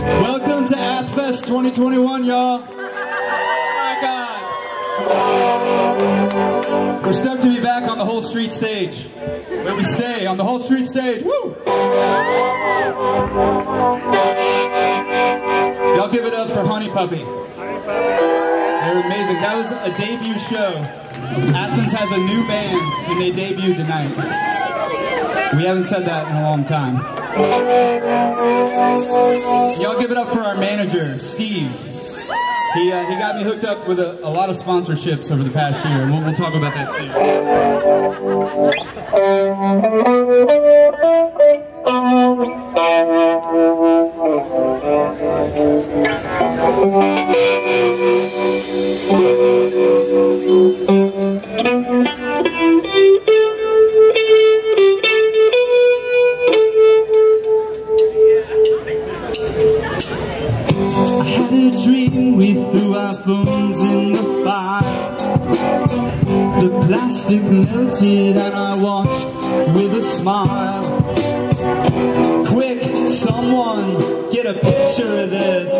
Welcome to AthFest 2021, y'all. Oh my God. We're stoked to be back on the Hull Street stage. Where we stay, on the Hull Street stage. Woo! Y'all give it up for Honey Puppy. They're amazing. That was a debut show. Athens has a new band, and they debuted tonight. We haven't said that in a long time. Y'all give it up for our manager, Steve. He, uh, he got me hooked up with a, a lot of sponsorships over the past year, and we'll, we'll talk about that I we threw our phones in the fire. The plastic melted and I watched with a smile. Quick, someone get a picture of this.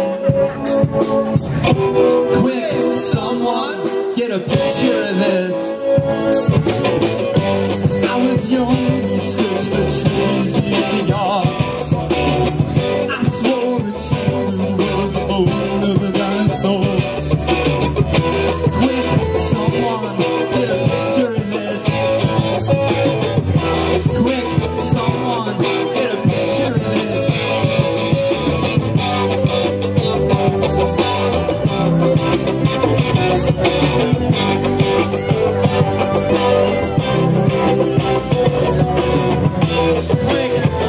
Quick, someone get a picture of this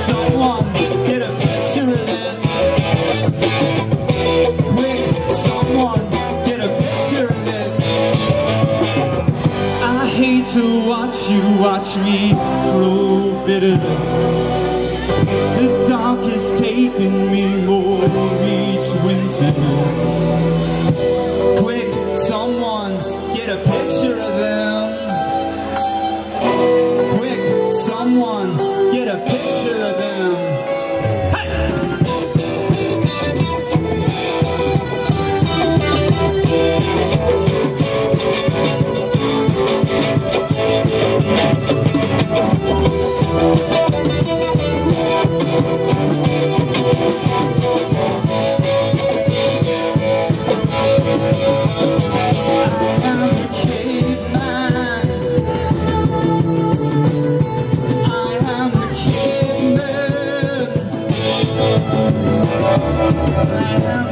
someone get a picture of this. Quick, someone get a picture of this. I hate to watch you watch me grow bitter. The dark is taking me I am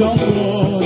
amor.